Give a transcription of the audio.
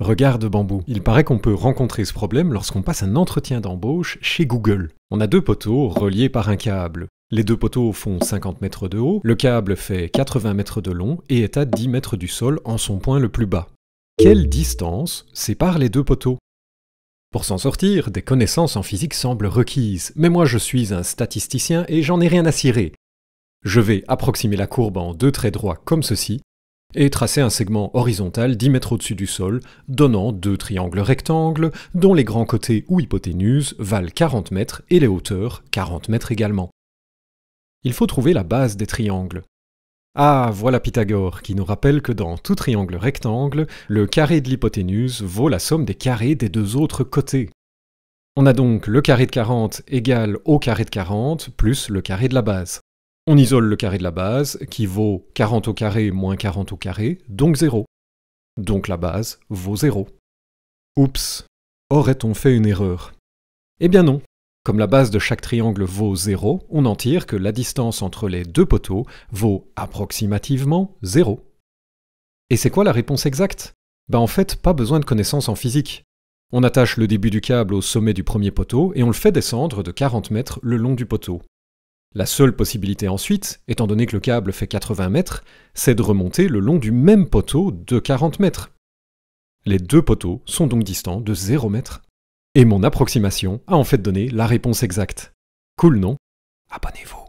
Regarde Bambou, il paraît qu'on peut rencontrer ce problème lorsqu'on passe un entretien d'embauche chez Google. On a deux poteaux reliés par un câble. Les deux poteaux font 50 mètres de haut, le câble fait 80 mètres de long et est à 10 mètres du sol en son point le plus bas. Quelle distance sépare les deux poteaux? Pour s'en sortir, des connaissances en physique semblent requises, mais moi je suis un statisticien et j'en ai rien à cirer. Je vais approximer la courbe en deux traits droits comme ceci, et tracer un segment horizontal 10 mètres au-dessus du sol, donnant deux triangles rectangles, dont les grands côtés ou hypoténuses valent 40 mètres et les hauteurs 40 mètres également. Il faut trouver la base des triangles. Ah, voilà Pythagore, qui nous rappelle que dans tout triangle rectangle, le carré de l'hypoténuse vaut la somme des carrés des deux autres côtés. On a donc le carré de 40 égale au carré de 40 plus le carré de la base. On isole le carré de la base, qui vaut 40 au carré moins 40 au carré, donc 0. Donc la base vaut 0. Oups, aurait-on fait une erreur? Eh bien non. Comme la base de chaque triangle vaut 0, on en tire que la distance entre les deux poteaux vaut approximativement 0. Et c'est quoi la réponse exacte? Ben en fait, pas besoin de connaissances en physique. On attache le début du câble au sommet du premier poteau et on le fait descendre de 40 mètres le long du poteau. La seule possibilité ensuite, étant donné que le câble fait 80 mètres, c'est de remonter le long du même poteau de 40 mètres. Les deux poteaux sont donc distants de 0 mètres. Et mon approximation a en fait donné la réponse exacte. Cool, non? Abonnez-vous.